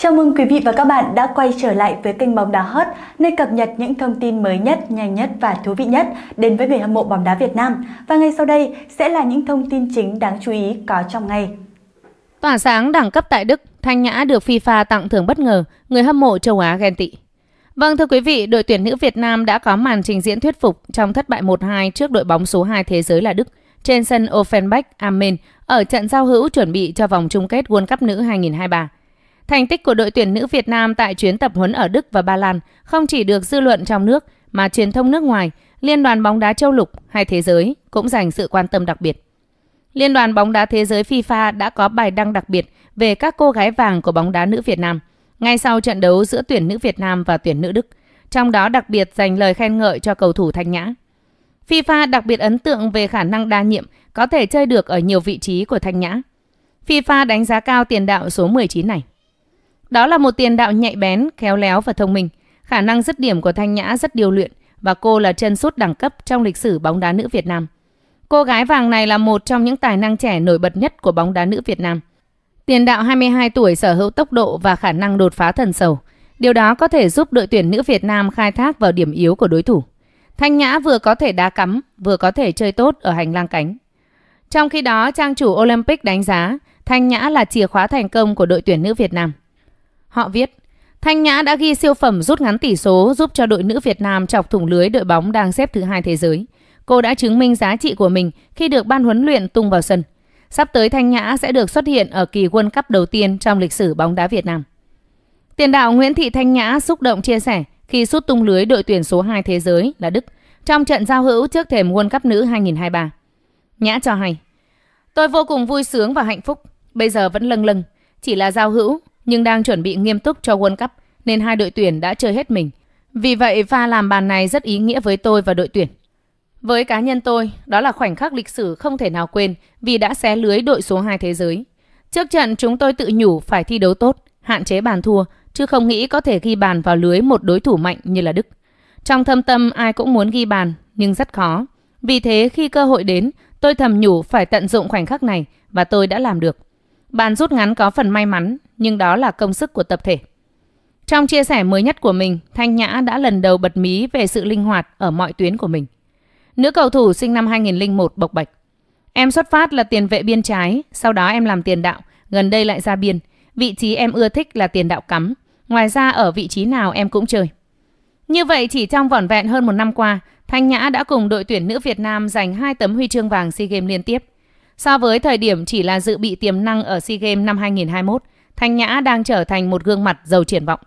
Chào mừng quý vị và các bạn đã quay trở lại với kênh Bóng đá Hot, nơi cập nhật những thông tin mới nhất, nhanh nhất và thú vị nhất đến với người hâm mộ bóng đá Việt Nam. Và ngay sau đây sẽ là những thông tin chính đáng chú ý có trong ngày. Tỏa sáng đẳng cấp tại Đức, Thanh Nhã được FIFA tặng thưởng bất ngờ, người hâm mộ châu Á ghen tị. Vâng thưa quý vị, đội tuyển nữ Việt Nam đã có màn trình diễn thuyết phục trong thất bại 1-2 trước đội bóng số 2 thế giới là Đức trên sân Offenbach Amen ở trận giao hữu chuẩn bị cho vòng chung kết World Cup nữ 2023. Thành tích của đội tuyển nữ Việt Nam tại chuyến tập huấn ở Đức và Ba Lan không chỉ được dư luận trong nước mà truyền thông nước ngoài, Liên đoàn bóng đá châu lục hay thế giới cũng dành sự quan tâm đặc biệt. Liên đoàn bóng đá thế giới FIFA đã có bài đăng đặc biệt về các cô gái vàng của bóng đá nữ Việt Nam ngay sau trận đấu giữa tuyển nữ Việt Nam và tuyển nữ Đức. Trong đó đặc biệt dành lời khen ngợi cho cầu thủ Thanh Nhã. FIFA đặc biệt ấn tượng về khả năng đa nhiệm, có thể chơi được ở nhiều vị trí của Thanh Nhã. FIFA đánh giá cao tiền đạo số 19 này. Đó là một tiền đạo nhạy bén, khéo léo và thông minh. Khả năng dứt điểm của Thanh Nhã rất điều luyện và cô là chân sút đẳng cấp trong lịch sử bóng đá nữ Việt Nam. Cô gái vàng này là một trong những tài năng trẻ nổi bật nhất của bóng đá nữ Việt Nam. Tiền đạo 22 tuổi sở hữu tốc độ và khả năng đột phá thần sầu. Điều đó có thể giúp đội tuyển nữ Việt Nam khai thác vào điểm yếu của đối thủ. Thanh Nhã vừa có thể đá cắm, vừa có thể chơi tốt ở hành lang cánh. Trong khi đó, trang chủ Olympic đánh giá Thanh Nhã là chìa khóa thành công của đội tuyển nữ Việt Nam. Họ viết, Thanh Nhã đã ghi siêu phẩm rút ngắn tỷ số giúp cho đội nữ Việt Nam chọc thủng lưới đội bóng đang xếp thứ hai thế giới. Cô đã chứng minh giá trị của mình khi được ban huấn luyện tung vào sân. Sắp tới Thanh Nhã sẽ được xuất hiện ở kỳ World Cup đầu tiên trong lịch sử bóng đá Việt Nam. Tiền đạo Nguyễn Thị Thanh Nhã xúc động chia sẻ khi sút tung lưới đội tuyển số 2 thế giới là Đức trong trận giao hữu trước thềm World Cup nữ 2023. Nhã cho hay, tôi vô cùng vui sướng và hạnh phúc, bây giờ vẫn lâng lâng, chỉ là giao hữu nhưng đang chuẩn bị nghiêm túc cho World Cup nên hai đội tuyển đã chơi hết mình. Vì vậy pha làm bàn này rất ý nghĩa với tôi và đội tuyển. Với cá nhân tôi, đó là khoảnh khắc lịch sử không thể nào quên vì đã xé lưới đội số 2 thế giới. Trước trận chúng tôi tự nhủ phải thi đấu tốt, hạn chế bàn thua, chứ không nghĩ có thể ghi bàn vào lưới một đối thủ mạnh như là Đức. Trong thâm tâm ai cũng muốn ghi bàn, nhưng rất khó. Vì thế khi cơ hội đến, tôi thầm nhủ phải tận dụng khoảnh khắc này và tôi đã làm được. Bàn rút ngắn có phần may mắn, nhưng đó là công sức của tập thể. Trong chia sẻ mới nhất của mình, Thanh Nhã đã lần đầu bật mí về sự linh hoạt ở mọi tuyến của mình. Nữ cầu thủ sinh năm 2001 bộc bạch. Em xuất phát là tiền vệ biên trái, sau đó em làm tiền đạo, gần đây lại ra biên. Vị trí em ưa thích là tiền đạo cắm. Ngoài ra ở vị trí nào em cũng chơi. Như vậy chỉ trong vỏn vẹn hơn một năm qua, Thanh Nhã đã cùng đội tuyển nữ Việt Nam giành hai tấm huy chương vàng SEA Games liên tiếp. So với thời điểm chỉ là dự bị tiềm năng ở SEA Games năm 2021, Thanh Nhã đang trở thành một gương mặt giàu triển vọng.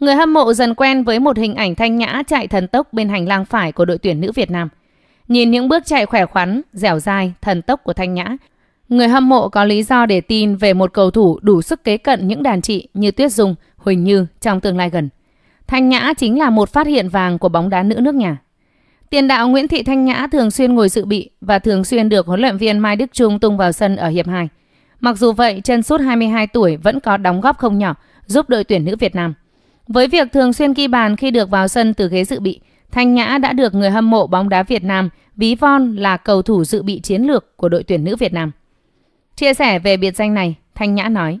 Người hâm mộ dần quen với một hình ảnh Thanh Nhã chạy thần tốc bên hành lang phải của đội tuyển nữ Việt Nam – Nhìn những bước chạy khỏe khoắn, dẻo dai, thần tốc của Thanh Nhã, người hâm mộ có lý do để tin về một cầu thủ đủ sức kế cận những đàn chị như Tuyết Dung, Huỳnh Như trong tương lai gần. Thanh Nhã chính là một phát hiện vàng của bóng đá nữ nước nhà. Tiền đạo Nguyễn Thị Thanh Nhã thường xuyên ngồi dự bị và thường xuyên được huấn luyện viên Mai Đức Trung tung vào sân ở hiệp 2. Mặc dù vậy, chân sút 22 tuổi vẫn có đóng góp không nhỏ giúp đội tuyển nữ Việt Nam. Với việc thường xuyên ghi bàn khi được vào sân từ ghế dự bị, Thanh Nhã đã được người hâm mộ bóng đá Việt Nam ví von là cầu thủ dự bị chiến lược của đội tuyển nữ Việt Nam. Chia sẻ về biệt danh này, Thanh Nhã nói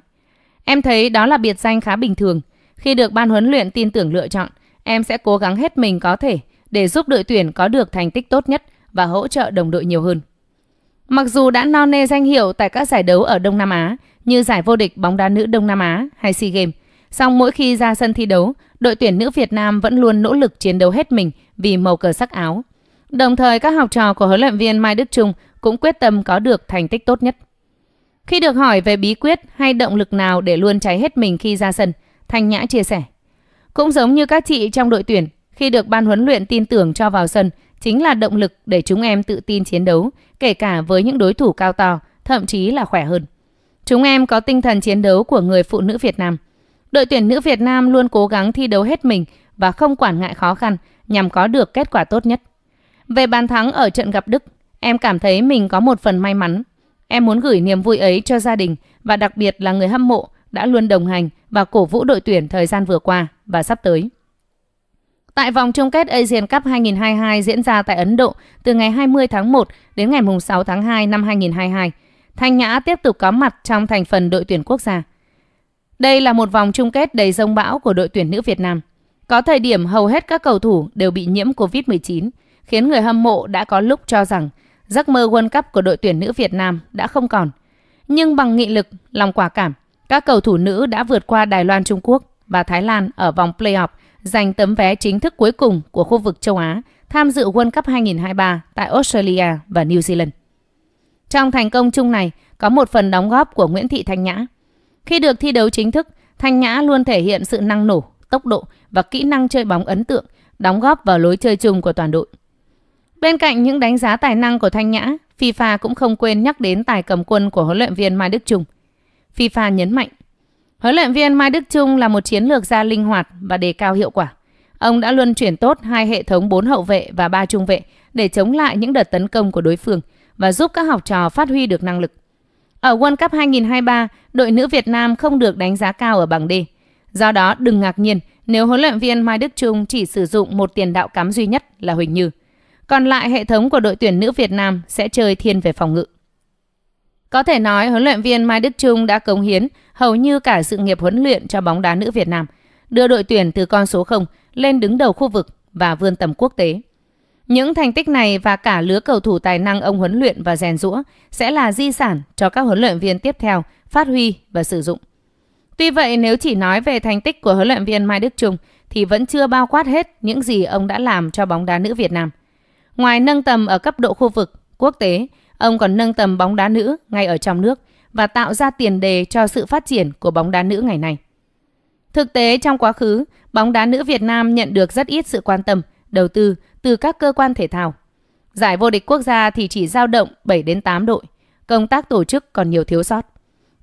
Em thấy đó là biệt danh khá bình thường. Khi được ban huấn luyện tin tưởng lựa chọn, em sẽ cố gắng hết mình có thể để giúp đội tuyển có được thành tích tốt nhất và hỗ trợ đồng đội nhiều hơn. Mặc dù đã no nê danh hiệu tại các giải đấu ở Đông Nam Á như giải vô địch bóng đá nữ Đông Nam Á hay SEA Games, song mỗi khi ra sân thi đấu, đội tuyển nữ Việt Nam vẫn luôn nỗ lực chiến đấu hết mình vì màu cờ sắc áo. Đồng thời các học trò của huấn luyện viên Mai Đức Trung cũng quyết tâm có được thành tích tốt nhất. Khi được hỏi về bí quyết hay động lực nào để luôn cháy hết mình khi ra sân, Thanh Nhã chia sẻ. Cũng giống như các chị trong đội tuyển, khi được ban huấn luyện tin tưởng cho vào sân, chính là động lực để chúng em tự tin chiến đấu, kể cả với những đối thủ cao to, thậm chí là khỏe hơn. Chúng em có tinh thần chiến đấu của người phụ nữ Việt Nam – Đội tuyển nữ Việt Nam luôn cố gắng thi đấu hết mình và không quản ngại khó khăn nhằm có được kết quả tốt nhất. Về bàn thắng ở trận gặp Đức, em cảm thấy mình có một phần may mắn. Em muốn gửi niềm vui ấy cho gia đình và đặc biệt là người hâm mộ đã luôn đồng hành và cổ vũ đội tuyển thời gian vừa qua và sắp tới. Tại vòng chung kết Asian Cup 2022 diễn ra tại Ấn Độ từ ngày 20 tháng 1 đến ngày 6 tháng 2 năm 2022, Thanh Nhã tiếp tục có mặt trong thành phần đội tuyển quốc gia. Đây là một vòng chung kết đầy rông bão của đội tuyển nữ Việt Nam. Có thời điểm hầu hết các cầu thủ đều bị nhiễm Covid-19, khiến người hâm mộ đã có lúc cho rằng giấc mơ World Cup của đội tuyển nữ Việt Nam đã không còn. Nhưng bằng nghị lực, lòng quả cảm, các cầu thủ nữ đã vượt qua Đài Loan Trung Quốc và Thái Lan ở vòng playoff giành tấm vé chính thức cuối cùng của khu vực châu Á tham dự World Cup 2023 tại Australia và New Zealand. Trong thành công chung này có một phần đóng góp của Nguyễn Thị Thanh Nhã. Khi được thi đấu chính thức, Thanh Nhã luôn thể hiện sự năng nổ, tốc độ và kỹ năng chơi bóng ấn tượng, đóng góp vào lối chơi chung của toàn đội. Bên cạnh những đánh giá tài năng của Thanh Nhã, FIFA cũng không quên nhắc đến tài cầm quân của huấn luyện viên Mai Đức Trung. FIFA nhấn mạnh, huấn luyện viên Mai Đức Trung là một chiến lược gia linh hoạt và đề cao hiệu quả. Ông đã luân chuyển tốt hai hệ thống 4 hậu vệ và 3 trung vệ để chống lại những đợt tấn công của đối phương và giúp các học trò phát huy được năng lực. Ở World Cup 2023, đội nữ Việt Nam không được đánh giá cao ở bảng D. Do đó đừng ngạc nhiên nếu huấn luyện viên Mai Đức Trung chỉ sử dụng một tiền đạo cắm duy nhất là Huỳnh Như. Còn lại hệ thống của đội tuyển nữ Việt Nam sẽ chơi thiên về phòng ngự. Có thể nói huấn luyện viên Mai Đức Trung đã cống hiến hầu như cả sự nghiệp huấn luyện cho bóng đá nữ Việt Nam, đưa đội tuyển từ con số 0 lên đứng đầu khu vực và vươn tầm quốc tế. Những thành tích này và cả lứa cầu thủ tài năng ông huấn luyện và rèn rũa sẽ là di sản cho các huấn luyện viên tiếp theo phát huy và sử dụng. Tuy vậy nếu chỉ nói về thành tích của huấn luyện viên Mai Đức Trung thì vẫn chưa bao quát hết những gì ông đã làm cho bóng đá nữ Việt Nam. Ngoài nâng tầm ở cấp độ khu vực, quốc tế, ông còn nâng tầm bóng đá nữ ngay ở trong nước và tạo ra tiền đề cho sự phát triển của bóng đá nữ ngày nay. Thực tế trong quá khứ, bóng đá nữ Việt Nam nhận được rất ít sự quan tâm, đầu tư từ các cơ quan thể thao. Giải vô địch quốc gia thì chỉ dao động 7 đến 8 đội, công tác tổ chức còn nhiều thiếu sót.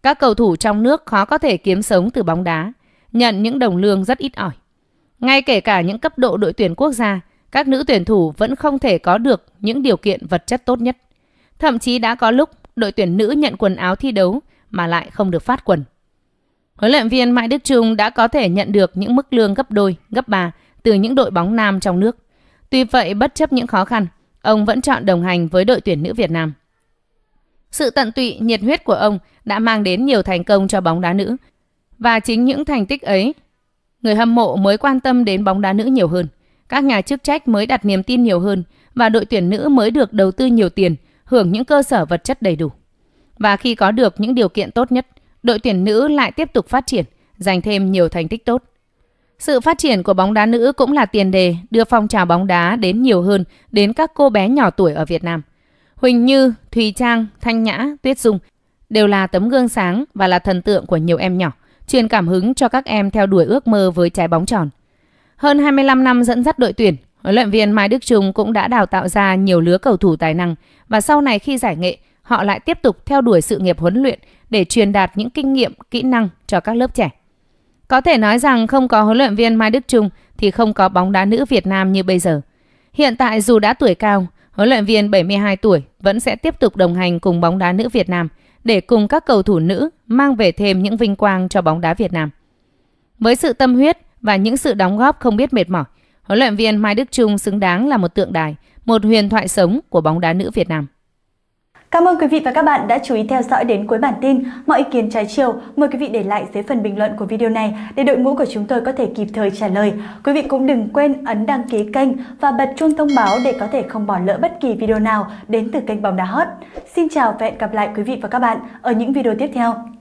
Các cầu thủ trong nước khó có thể kiếm sống từ bóng đá, nhận những đồng lương rất ít ỏi. Ngay kể cả những cấp độ đội tuyển quốc gia, các nữ tuyển thủ vẫn không thể có được những điều kiện vật chất tốt nhất. Thậm chí đã có lúc đội tuyển nữ nhận quần áo thi đấu mà lại không được phát quần. Huấn luyện viên Mai Đức Trung đã có thể nhận được những mức lương gấp đôi, gấp ba từ những đội bóng nam trong nước. Tuy vậy, bất chấp những khó khăn, ông vẫn chọn đồng hành với đội tuyển nữ Việt Nam. Sự tận tụy, nhiệt huyết của ông đã mang đến nhiều thành công cho bóng đá nữ. Và chính những thành tích ấy, người hâm mộ mới quan tâm đến bóng đá nữ nhiều hơn. Các nhà chức trách mới đặt niềm tin nhiều hơn và đội tuyển nữ mới được đầu tư nhiều tiền, hưởng những cơ sở vật chất đầy đủ. Và khi có được những điều kiện tốt nhất, đội tuyển nữ lại tiếp tục phát triển, giành thêm nhiều thành tích tốt. Sự phát triển của bóng đá nữ cũng là tiền đề đưa phong trào bóng đá đến nhiều hơn đến các cô bé nhỏ tuổi ở Việt Nam. Huỳnh Như, Thùy Trang, Thanh Nhã, Tuyết Dung đều là tấm gương sáng và là thần tượng của nhiều em nhỏ, truyền cảm hứng cho các em theo đuổi ước mơ với trái bóng tròn. Hơn 25 năm dẫn dắt đội tuyển, huấn luyện viên Mai Đức Trung cũng đã đào tạo ra nhiều lứa cầu thủ tài năng và sau này khi giải nghệ, họ lại tiếp tục theo đuổi sự nghiệp huấn luyện để truyền đạt những kinh nghiệm, kỹ năng cho các lớp trẻ. Có thể nói rằng không có huấn luyện viên Mai Đức Trung thì không có bóng đá nữ Việt Nam như bây giờ. Hiện tại dù đã tuổi cao, huấn luyện viên 72 tuổi vẫn sẽ tiếp tục đồng hành cùng bóng đá nữ Việt Nam để cùng các cầu thủ nữ mang về thêm những vinh quang cho bóng đá Việt Nam. Với sự tâm huyết và những sự đóng góp không biết mệt mỏi, huấn luyện viên Mai Đức Trung xứng đáng là một tượng đài, một huyền thoại sống của bóng đá nữ Việt Nam. Cảm ơn quý vị và các bạn đã chú ý theo dõi đến cuối bản tin. Mọi ý kiến trái chiều, mời quý vị để lại dưới phần bình luận của video này để đội ngũ của chúng tôi có thể kịp thời trả lời. Quý vị cũng đừng quên ấn đăng ký kênh và bật chuông thông báo để có thể không bỏ lỡ bất kỳ video nào đến từ kênh Bóng Đá Hot. Xin chào và hẹn gặp lại quý vị và các bạn ở những video tiếp theo.